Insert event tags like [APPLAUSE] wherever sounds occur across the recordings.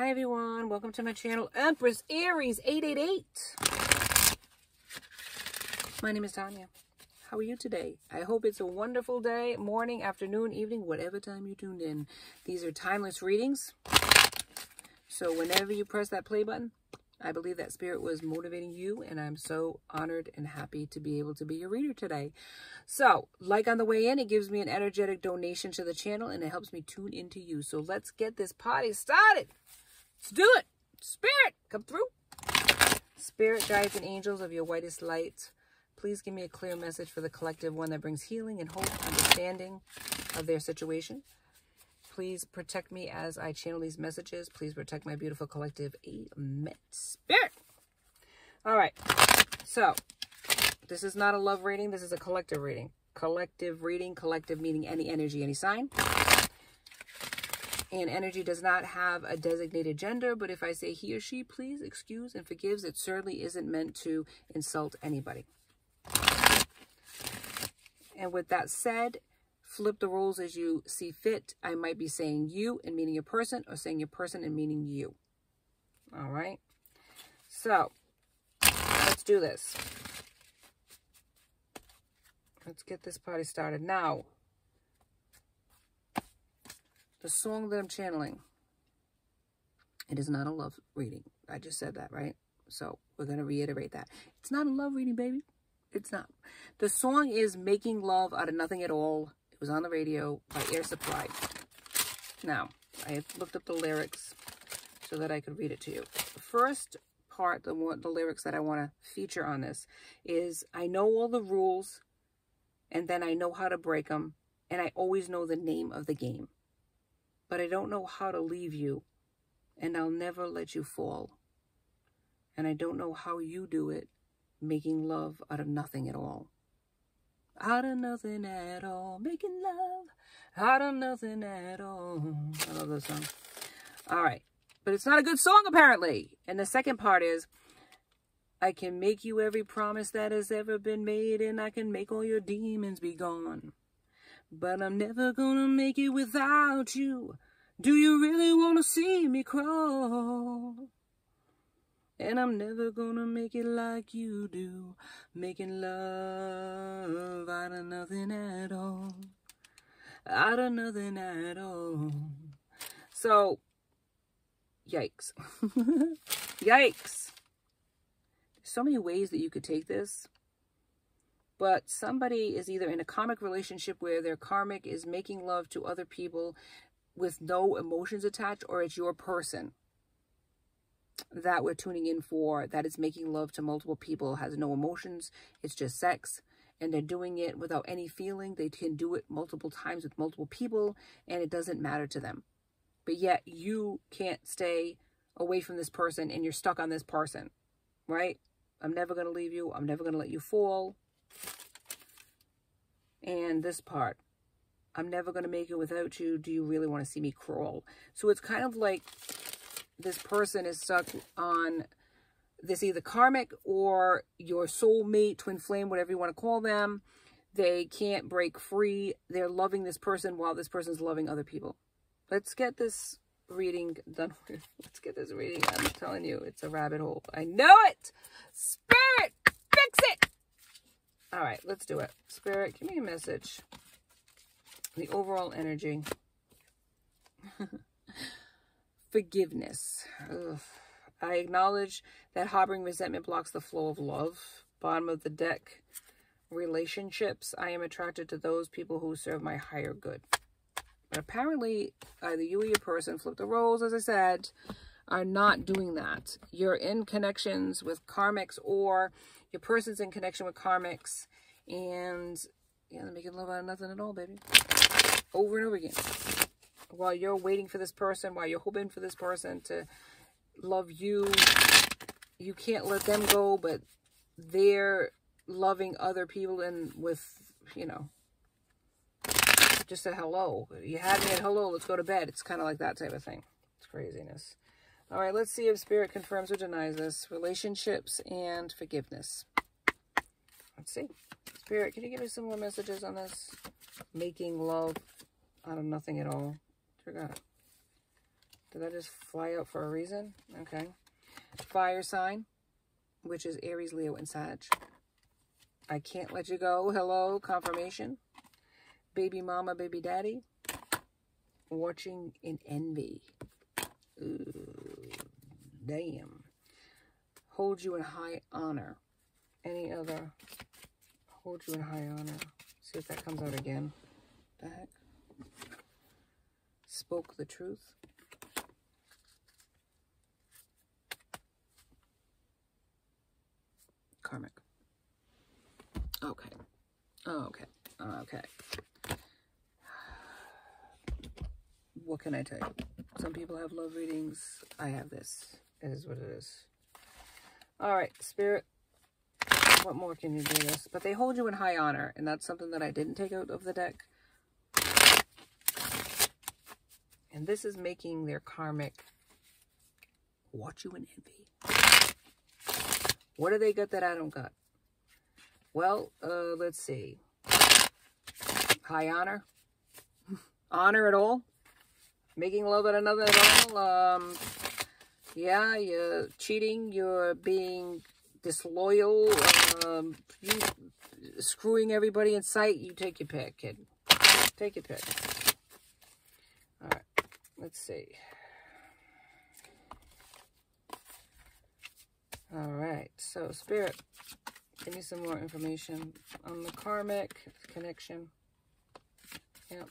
Hi everyone, welcome to my channel, Empress Aries 888. My name is Tanya. How are you today? I hope it's a wonderful day, morning, afternoon, evening, whatever time you tuned in. These are timeless readings. So whenever you press that play button, I believe that spirit was motivating you, and I'm so honored and happy to be able to be your reader today. So, like on the way in, it gives me an energetic donation to the channel, and it helps me tune into you. So let's get this party started. Let's do it. Spirit, come through. Spirit, guides, and angels of your whitest light, please give me a clear message for the collective, one that brings healing and hope, understanding of their situation. Please protect me as I channel these messages. Please protect my beautiful collective. Amen. Spirit. All right. So, this is not a love reading. This is a collective reading. Collective reading. Collective meaning any energy, any sign. And energy does not have a designated gender, but if I say he or she, please excuse and forgives, it certainly isn't meant to insult anybody. And with that said, flip the roles as you see fit. I might be saying you and meaning your person or saying your person and meaning you. All right. So let's do this. Let's get this party started. Now, the song that I'm channeling, it is not a love reading. I just said that, right? So we're going to reiterate that. It's not a love reading, baby. It's not. The song is Making Love Out of Nothing at All it was on the radio by Air Supply. Now, I looked up the lyrics so that I could read it to you. The first part, the, the lyrics that I want to feature on this is, I know all the rules, and then I know how to break them, and I always know the name of the game. But I don't know how to leave you, and I'll never let you fall. And I don't know how you do it, making love out of nothing at all out of nothing at all, making love out of nothing at all. I love this song. All right. But it's not a good song, apparently. And the second part is, I can make you every promise that has ever been made, and I can make all your demons be gone. But I'm never gonna make it without you. Do you really wanna see me crawl? And I'm never gonna make it like you do. Making love out of nothing at all. Out of nothing at all. So, yikes. [LAUGHS] yikes. So many ways that you could take this. But somebody is either in a karmic relationship where their karmic is making love to other people with no emotions attached, or it's your person that we're tuning in for that is making love to multiple people, has no emotions, it's just sex, and they're doing it without any feeling. They can do it multiple times with multiple people, and it doesn't matter to them. But yet you can't stay away from this person and you're stuck on this person, right? I'm never going to leave you. I'm never going to let you fall. And this part, I'm never going to make it without you. Do you really want to see me crawl? So it's kind of like this person is stuck on this either karmic or your soulmate, twin flame, whatever you want to call them. They can't break free. They're loving this person while this person's loving other people. Let's get this reading done [LAUGHS] with. Let's get this reading. I'm telling you, it's a rabbit hole. I know it. Spirit, fix it. All right, let's do it. Spirit, give me a message. The overall energy. [LAUGHS] forgiveness. Ugh. I acknowledge that harboring resentment blocks the flow of love. Bottom of the deck, relationships. I am attracted to those people who serve my higher good. But apparently, either you or your person, flip the roles, as I said, are not doing that. You're in connections with karmics or your person's in connection with karmics. And, yeah, they're making love out of nothing at all, baby. Over and over again while you're waiting for this person, while you're hoping for this person to love you, you can't let them go, but they're loving other people and with, you know, just a hello. You had me at hello, let's go to bed. It's kind of like that type of thing. It's craziness. All right, let's see if Spirit confirms or denies this. Relationships and forgiveness. Let's see. Spirit, can you give me some more messages on this? Making love out of nothing at all. Forgot. Did that just fly out for a reason? Okay. Fire sign, which is Aries, Leo, and Sag. I can't let you go. Hello, confirmation. Baby mama, baby daddy. Watching in envy. Ooh, damn. Hold you in high honor. Any other? Hold you in high honor. See if that comes out again. The heck? Spoke the truth. Karmic. Okay. Okay. Okay. What can I tell you? Some people have love readings. I have this. Is what it is. All right, Spirit. What more can you do this? But they hold you in high honor, and that's something that I didn't take out of the deck. And this is making their karmic watch you in envy. What do they got that I don't got? Well, uh, let's see. High honor. [LAUGHS] honor at all. Making love at another at all. Um, yeah, you're cheating. You're being disloyal. Um, you screwing everybody in sight. You take your pick, kid. Take your pick. All right. Let's see. All right. So, Spirit, give me some more information on the karmic connection. Yep.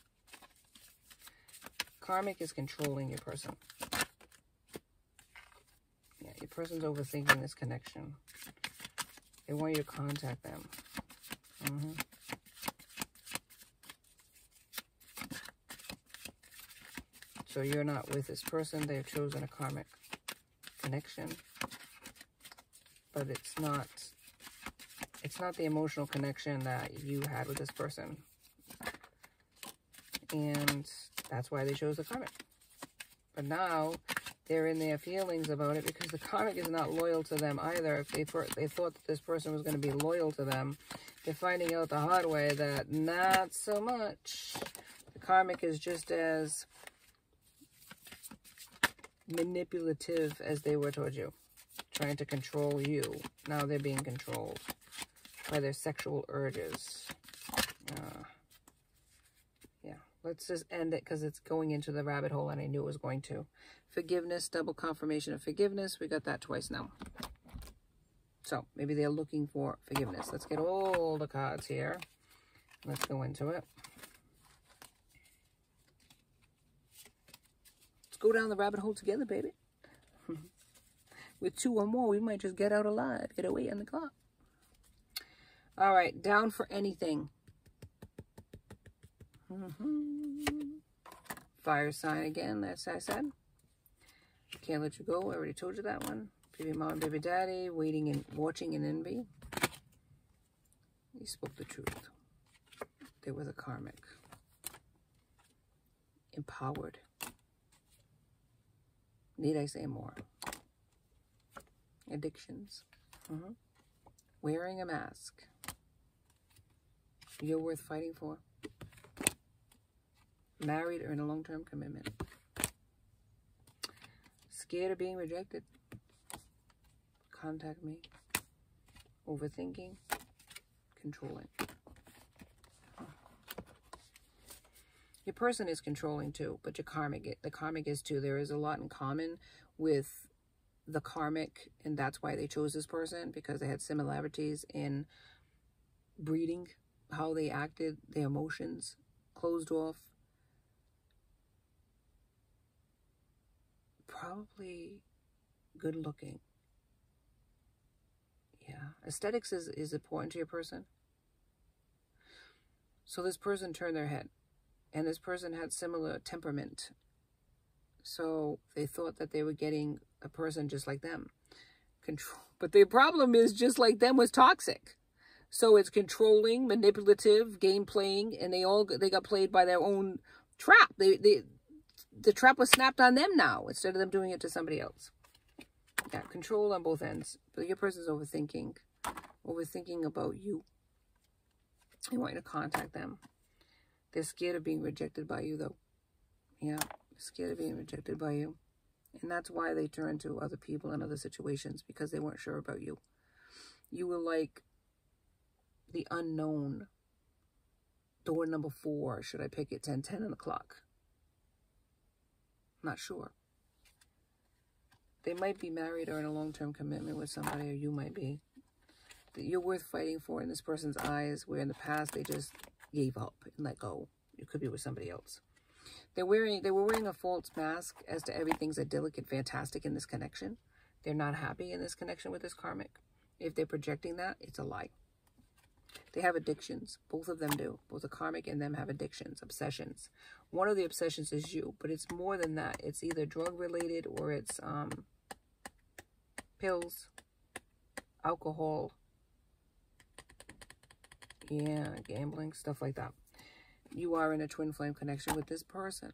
Karmic is controlling your person. Yeah, your person's overthinking this connection. They want you to contact them. Mm -hmm. So you're not with this person. They've chosen a karmic connection. But it's not it's not the emotional connection that you had with this person. And that's why they chose the karmic. But now they're in their feelings about it because the karmic is not loyal to them either. If they, they thought that this person was going to be loyal to them, they're finding out the hard way that not so much. The karmic is just as manipulative as they were towards you, trying to control you. Now they're being controlled by their sexual urges. Uh, let's just end it because it's going into the rabbit hole and I knew it was going to. Forgiveness, double confirmation of forgiveness. We got that twice now. So maybe they're looking for forgiveness. Let's get all the cards here. Let's go into it. Let's go down the rabbit hole together, baby. [LAUGHS] With two or more, we might just get out alive. Get away in the clock. All right, down for anything. Mm -hmm. Fire sign again, as I said. Can't let you go. I already told you that one. Baby mom, baby daddy, waiting and watching in envy. You spoke the truth. They were the karmic. Empowered. Need I say more? Addictions. Mm -hmm. Wearing a mask. You're worth fighting for. Married or in a long-term commitment. Scared of being rejected. Contact me. Overthinking. Controlling. Your person is controlling too, but your karmic, the karmic is too. There is a lot in common with the karmic, and that's why they chose this person, because they had similarities in breeding, how they acted, their emotions, closed off. Probably good looking. Yeah. Aesthetics is, is important to your person. So this person turned their head and this person had similar temperament. So they thought that they were getting a person just like them. Control. [LAUGHS] But the problem is just like them was toxic. So it's controlling, manipulative, game playing, and they all they got played by their own trap. They they the trap was snapped on them now instead of them doing it to somebody else. Yeah, control on both ends. But your person's overthinking, overthinking about you. They want you to contact them. They're scared of being rejected by you, though. Yeah, scared of being rejected by you. And that's why they turn to other people and other situations because they weren't sure about you. You were like the unknown. Door number four. Should I pick it 10, 10 Not sure. They might be married or in a long-term commitment with somebody, or you might be. You're worth fighting for in this person's eyes, where in the past they just gave up and let go. You could be with somebody else. They're wearing they were wearing a false mask as to everything's idyllic and fantastic in this connection. They're not happy in this connection with this karmic. If they're projecting that, it's a lie. They have addictions. Both of them do. Both the karmic and them have addictions, obsessions. One of the obsessions is you, but it's more than that. It's either drug related or it's um, pills, alcohol, yeah, gambling, stuff like that. You are in a twin flame connection with this person.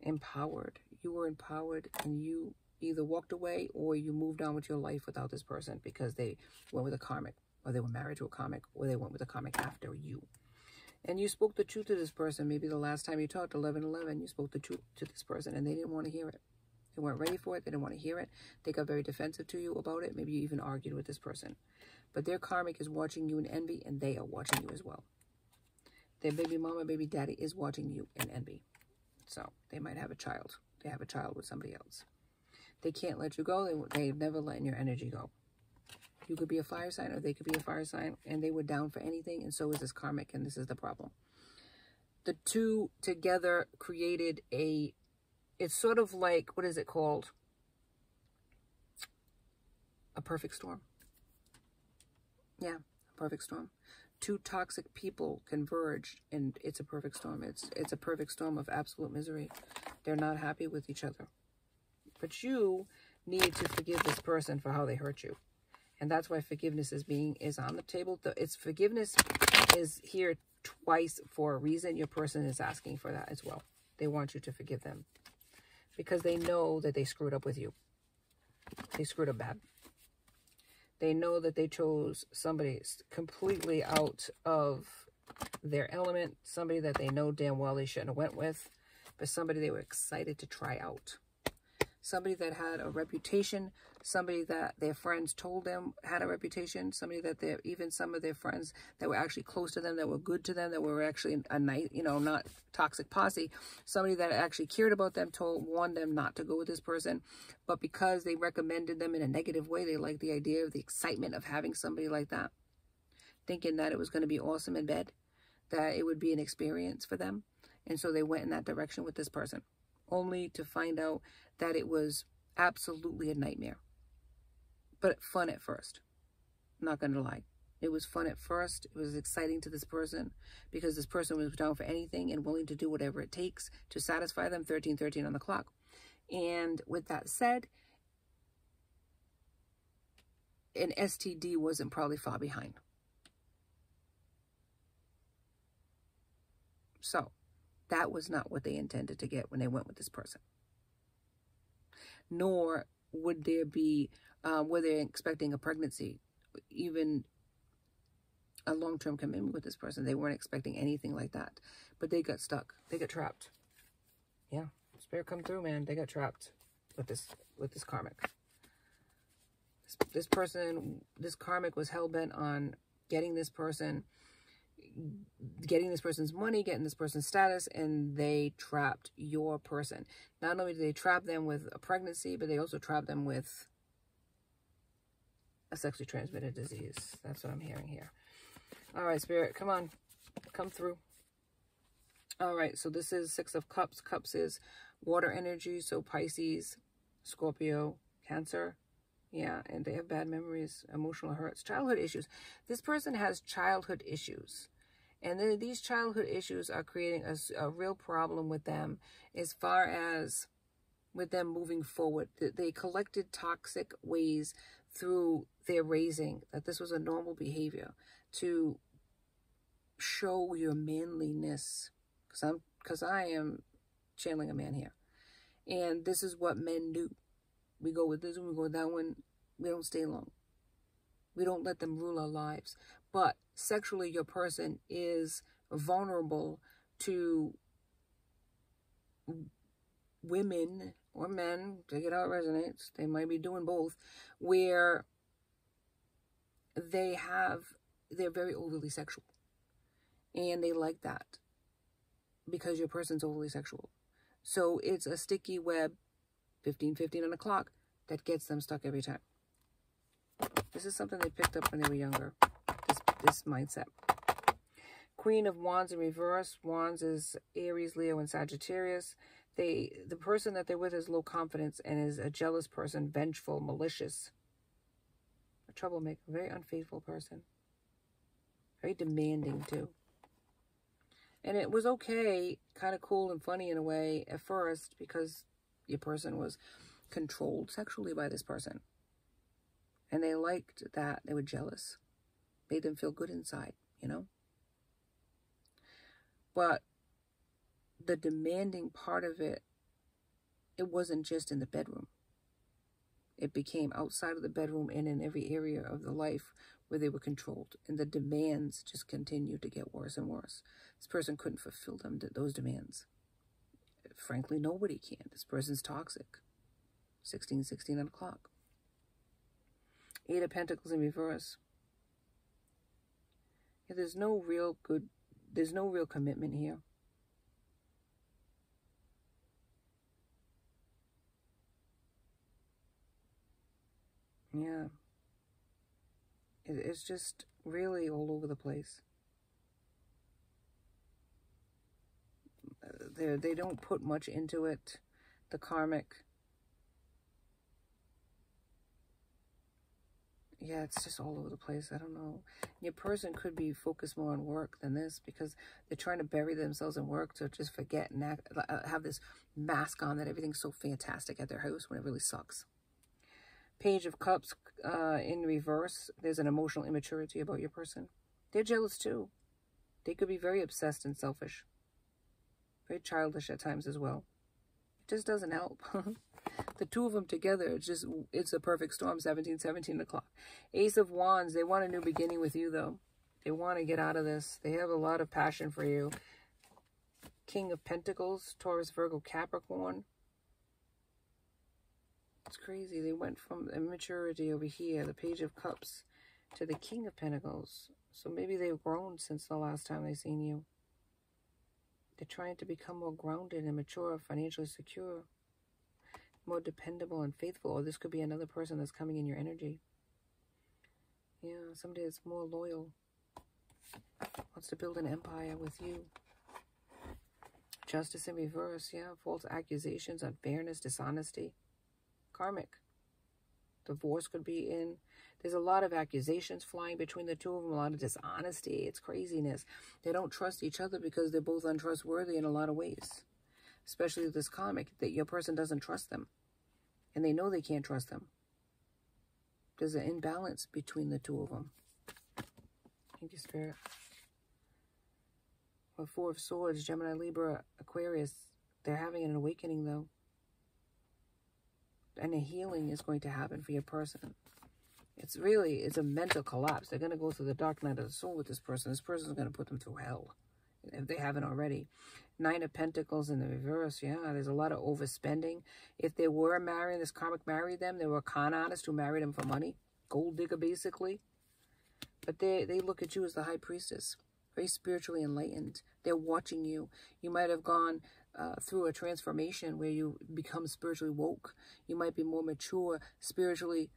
Empowered. You were empowered and you either walked away or you moved on with your life without this person because they went with a karmic or they were married to a karmic, or they went with a karmic after you. And you spoke the truth to this person. Maybe the last time you talked, 11-11, you spoke the truth to this person and they didn't want to hear it. They weren't ready for it. They didn't want to hear it. They got very defensive to you about it. Maybe you even argued with this person. But their karmic is watching you in envy and they are watching you as well. Their baby mama, baby daddy is watching you in envy. So they might have a child. They have a child with somebody else. They can't let you go. They, they've never letting your energy go. You could be a fire sign or they could be a fire sign and they were down for anything and so is this karmic and this is the problem. The two together created a, it's sort of like, what is it called? A perfect storm. Yeah, a perfect storm. Two toxic people converge and it's a perfect storm. It's, it's a perfect storm of absolute misery. They're not happy with each other. But you need to forgive this person for how they hurt you. And that's why forgiveness is being is on the table. It's forgiveness is here twice for a reason. Your person is asking for that as well. They want you to forgive them because they know that they screwed up with you. They screwed up bad. They know that they chose somebody completely out of their element, somebody that they know damn well they shouldn't have went with, but somebody they were excited to try out somebody that had a reputation, somebody that their friends told them had a reputation, somebody that they even some of their friends that were actually close to them, that were good to them, that were actually a nice, you know, not toxic posse, somebody that actually cared about them, told, warned them not to go with this person. But because they recommended them in a negative way, they liked the idea of the excitement of having somebody like that, thinking that it was going to be awesome in bed, that it would be an experience for them. And so they went in that direction with this person only to find out that it was absolutely a nightmare. But fun at first. not going to lie. It was fun at first. It was exciting to this person because this person was down for anything and willing to do whatever it takes to satisfy them 13, 13 on the clock. And with that said, an STD wasn't probably far behind. So, that was not what they intended to get when they went with this person. Nor would there be, um, were they expecting a pregnancy, even a long-term commitment with this person. They weren't expecting anything like that. But they got stuck. They got trapped. Yeah. Spirit come through, man. They got trapped with this with this karmic. This, this person, this karmic was hell-bent on getting this person getting this person's money, getting this person's status, and they trapped your person. Not only did they trap them with a pregnancy, but they also trapped them with a sexually transmitted disease. That's what I'm hearing here. All right, Spirit, come on. Come through. All right, so this is Six of Cups. Cups is water energy, so Pisces, Scorpio, Cancer, yeah, and they have bad memories, emotional hurts, childhood issues. This person has childhood issues. And then these childhood issues are creating a, a real problem with them as far as with them moving forward. They collected toxic ways through their raising, that this was a normal behavior to show your manliness. Because I'm because I am channeling a man here. And this is what men do. We go with this one, we go with that one. We don't stay long. We don't let them rule our lives. But sexually, your person is vulnerable to women or men, take it it resonates, they might be doing both, where they have, they're very overly sexual. And they like that because your person's overly sexual. So it's a sticky web, 15, 15 on the clock, that gets them stuck every time. This is something they picked up when they were younger, this, mindset. Queen of Wands in reverse. Wands is Aries, Leo, and Sagittarius. They, the person that they're with is low confidence and is a jealous person, vengeful, malicious, a troublemaker, very unfaithful person, very demanding too. And it was okay, kind of cool and funny in a way at first because your person was controlled sexually by this person. And they liked that. They were jealous. Made them feel good inside, you know? But the demanding part of it, it wasn't just in the bedroom. It became outside of the bedroom and in every area of the life where they were controlled. And the demands just continued to get worse and worse. This person couldn't fulfill them those demands. Frankly, nobody can. This person's toxic. 16, 16 on the clock. Eight of Pentacles in reverse. There's no real good, there's no real commitment here. Yeah. It, it's just really all over the place. Uh, they they don't put much into it. The karmic. Yeah, it's just all over the place. I don't know. Your person could be focused more on work than this because they're trying to bury themselves in work to just forget and uh, have this mask on that everything's so fantastic at their house when it really sucks. Page of Cups uh, in reverse, there's an emotional immaturity about your person. They're jealous too. They could be very obsessed and selfish. Very childish at times as well. It just doesn't help. [LAUGHS] the two of them together, it's just, it's a perfect storm, 17, 17 o'clock. Ace of Wands, they want a new beginning with you though. They want to get out of this. They have a lot of passion for you. King of Pentacles, Taurus, Virgo, Capricorn. It's crazy. They went from immaturity over here, the Page of Cups, to the King of Pentacles. So maybe they've grown since the last time they've seen you. They're trying to become more grounded and mature, financially secure, more dependable and faithful. Or this could be another person that's coming in your energy. Yeah, somebody that's more loyal. Wants to build an empire with you. Justice in reverse, yeah. False accusations, unfairness, dishonesty karmic. Divorce could be in. There's a lot of accusations flying between the two of them, a lot of dishonesty. It's craziness. They don't trust each other because they're both untrustworthy in a lot of ways. Especially this karmic, that your person doesn't trust them. And they know they can't trust them. There's an imbalance between the two of them. Thank you, Spirit. Well, Four of Swords, Gemini, Libra, Aquarius. They're having an awakening, though and a healing is going to happen for your person. It's really, it's a mental collapse. They're going to go through the dark night of the soul with this person. This person is going to put them through hell if they haven't already. Nine of Pentacles in the reverse. Yeah, there's a lot of overspending. If they were marrying, this karmic married them. They were con artist who married them for money. Gold digger, basically. But they, they look at you as the high priestess. Very spiritually enlightened. They're watching you. You might have gone uh, through a transformation where you become spiritually woke. You might be more mature spiritually,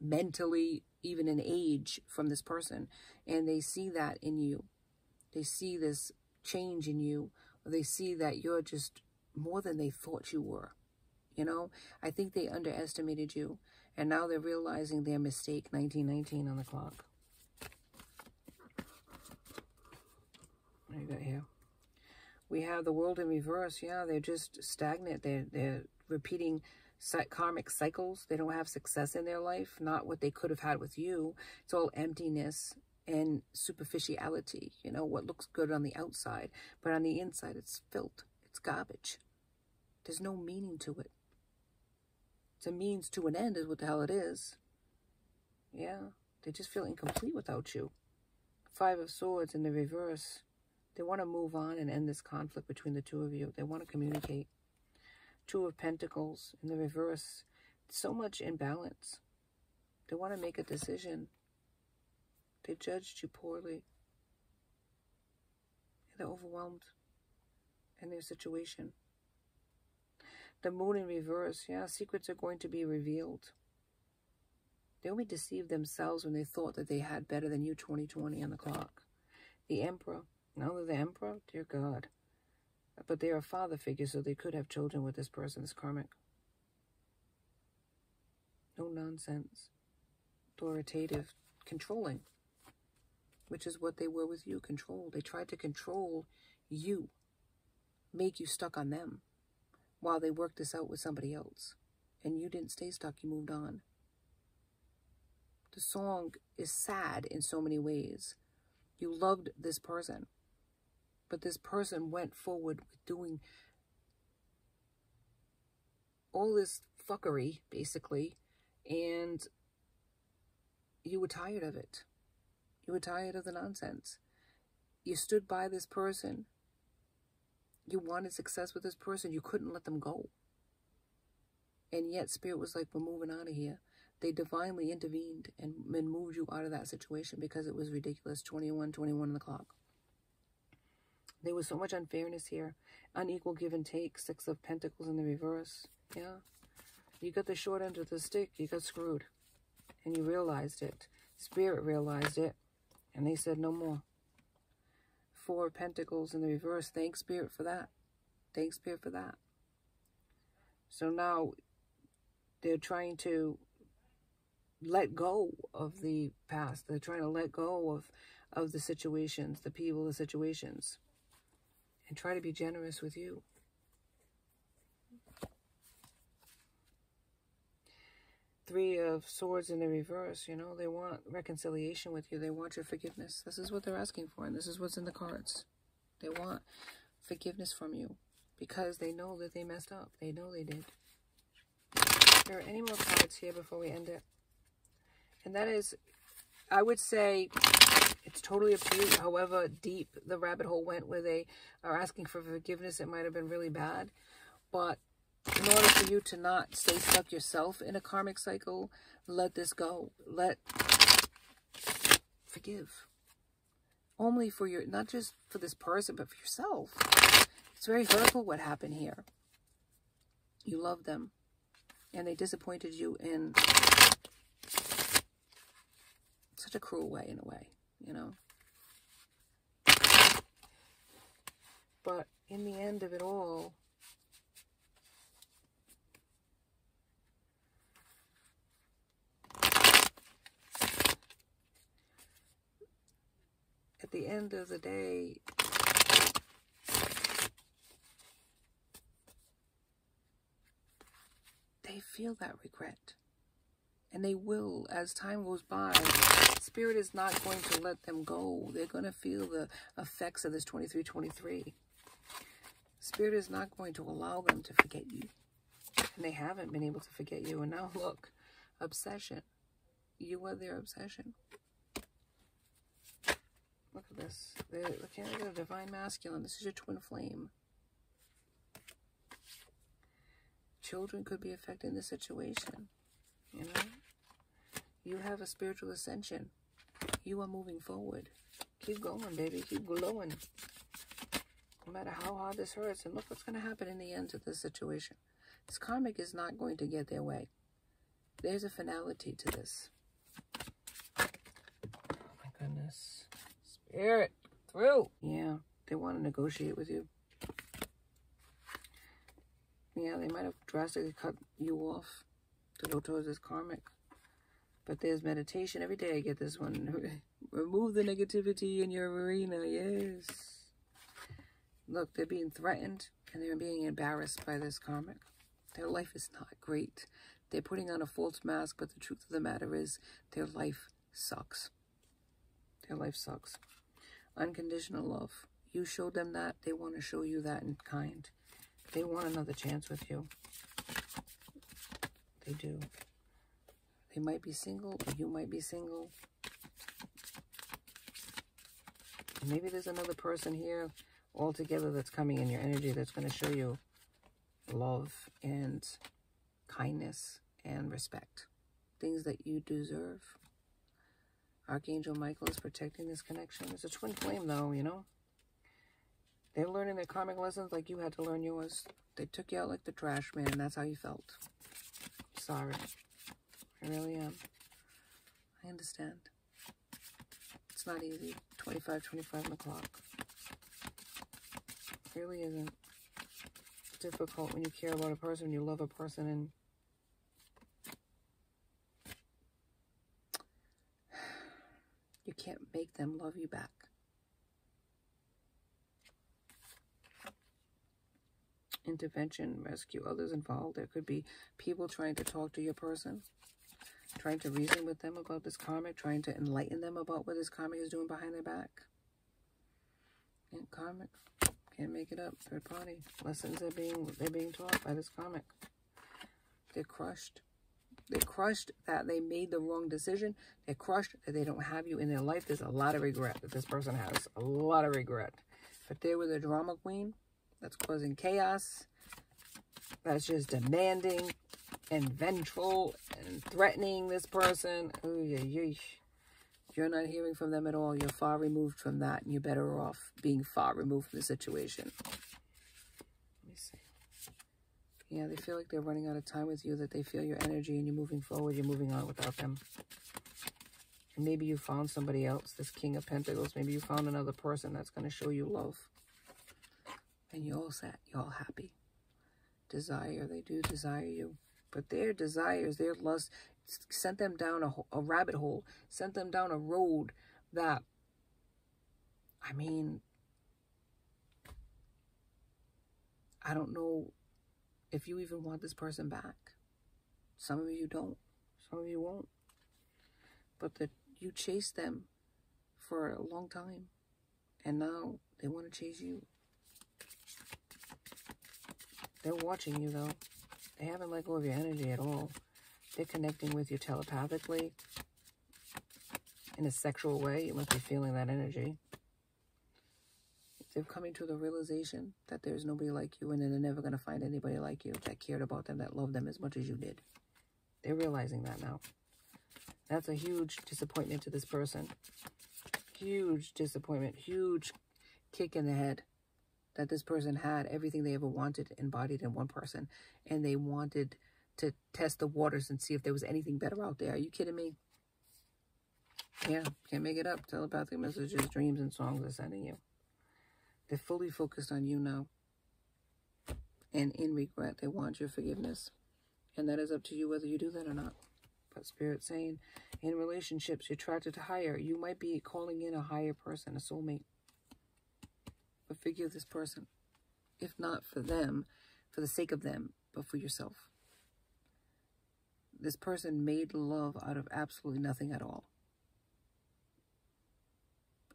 mentally, even in age from this person. And they see that in you. They see this change in you. They see that you're just more than they thought you were. You know, I think they underestimated you. And now they're realizing their mistake, 1919 on the clock. What do you got here? we have the world in reverse. Yeah, they're just stagnant. They're, they're repeating karmic cycles. They don't have success in their life, not what they could have had with you. It's all emptiness and superficiality, you know, what looks good on the outside, but on the inside it's filth, it's garbage. There's no meaning to it. It's a means to an end is what the hell it is. Yeah, they just feel incomplete without you. Five of Swords in the reverse. They want to move on and end this conflict between the two of you. They want to communicate. Two of Pentacles in the reverse. So much imbalance. They want to make a decision. They judged you poorly. They're overwhelmed in their situation. The moon in reverse. Yeah, secrets are going to be revealed. They only deceived themselves when they thought that they had better than you 2020 on the clock. The emperor. Now they're the emperor? Dear God. But they are father figure, so they could have children with this person, this karmic. No nonsense. Authoritative. Controlling. Which is what they were with you. Control. They tried to control you. Make you stuck on them. While they worked this out with somebody else. And you didn't stay stuck. You moved on. The song is sad in so many ways. You loved this person, but this person went forward with doing all this fuckery, basically, and you were tired of it. You were tired of the nonsense. You stood by this person. You wanted success with this person. You couldn't let them go. And yet, Spirit was like, we're moving out of here. They divinely intervened and, and moved you out of that situation because it was ridiculous. 21, 21 on the clock. There was so much unfairness here. Unequal give and take. Six of Pentacles in the reverse. Yeah. You got the short end of the stick. You got screwed. And you realized it. Spirit realized it. And they said no more. Four of Pentacles in the reverse. Thank Spirit for that. Thank Spirit for that. So now they're trying to let go of the past. They're trying to let go of, of the situations, the people, the situations. And try to be generous with you. Three of swords in the reverse, you know, they want reconciliation with you. They want your forgiveness. This is what they're asking for, and this is what's in the cards. They want forgiveness from you because they know that they messed up. They know they did. There are any more cards here before we end it? And that is, I would say, it's totally up to you. However deep the rabbit hole went where they are asking for forgiveness, it might have been really bad. But in order for you to not stay stuck yourself in a karmic cycle, let this go. Let forgive. Only for your, not just for this person, but for yourself. It's very hurtful what happened here. You love them. And they disappointed you in such a cruel way, in a way, you know. But in the end of it all, at the end of the day, they feel that regret. And they will, as time goes by, Spirit is not going to let them go. They're going to feel the effects of this 23-23. Spirit is not going to allow them to forget you. And they haven't been able to forget you. And now look, obsession. You are their obsession. Look at this. The, the candidate of divine masculine. This is your twin flame. Children could be affected in this situation. You know? You have a spiritual ascension. You are moving forward. Keep going, baby. Keep glowing. No matter how hard this hurts. And look what's going to happen in the end of this situation. This karmic is not going to get their way. There's a finality to this. Oh my goodness. Spirit, through. Yeah, they want to negotiate with you. Yeah, they might have drastically cut you off to go towards this karmic. But there's meditation. Every day I get this one. [LAUGHS] Remove the negativity in your arena. Yes. Look, they're being threatened and they're being embarrassed by this karmic. Their life is not great. They're putting on a false mask, but the truth of the matter is their life sucks. Their life sucks. Unconditional love. You showed them that. They want to show you that in kind. They want another chance with you. They do. They might be single, or you might be single. Maybe there's another person here altogether that's coming in your energy that's going to show you love and kindness and respect. Things that you deserve. Archangel Michael is protecting this connection. It's a twin flame, though, you know? They're learning their karmic lessons like you had to learn yours. They took you out like the trash man, that's how you felt. Sorry. I really am. I understand. It's not easy. 25, 25 on the clock. It really isn't. Difficult when you care about a person, when you love a person, and you can't make them love you back. intervention, rescue others involved. There could be people trying to talk to your person, trying to reason with them about this karmic, trying to enlighten them about what this karmic is doing behind their back. And karmic can't make it up. Third party lessons are being they're being taught by this karmic. They're crushed. They're crushed that they made the wrong decision. They're crushed that they don't have you in their life. There's a lot of regret that this person has. A lot of regret. But they were the drama queen that's causing chaos, that's just demanding and vengeful and threatening this person. Oh, yeah, yeah. You're not hearing from them at all. You're far removed from that, and you're better off being far removed from the situation. Yeah, they feel like they're running out of time with you, that they feel your energy and you're moving forward, you're moving on without them. And maybe you found somebody else, this King of Pentacles. Maybe you found another person that's going to show you love and you're all set, you're all happy. Desire, they do desire you. But their desires, their lust, sent them down a, a rabbit hole, sent them down a road that, I mean, I don't know if you even want this person back. Some of you don't. Some of you won't. But that you chased them for a long time. And now they want to chase you. They're watching you, though. They haven't let go of your energy at all. They're connecting with you telepathically. In a sexual way, you must be feeling that energy. They're coming to the realization that there's nobody like you and they're never going to find anybody like you that cared about them, that loved them as much as you did. They're realizing that now. That's a huge disappointment to this person. Huge disappointment. Huge kick in the head that this person had everything they ever wanted embodied in one person and they wanted to test the waters and see if there was anything better out there. Are you kidding me? Yeah, can't make it up. Telepathic messages, dreams, and songs are sending you. They're fully focused on you now. And in regret, they want your forgiveness. And that is up to you whether you do that or not. But Spirit saying, in relationships, you're attracted to higher. You might be calling in a higher person, a soulmate but forgive this person. If not for them, for the sake of them, but for yourself. This person made love out of absolutely nothing at all.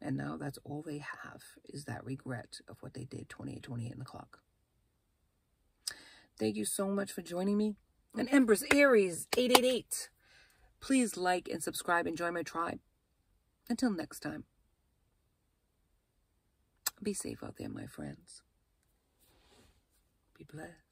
And now that's all they have is that regret of what they did 28, 28 in the clock. Thank you so much for joining me. And Empress Aries 888. Please like and subscribe and join my tribe. Until next time. Be safe out there, my friends. Be blessed.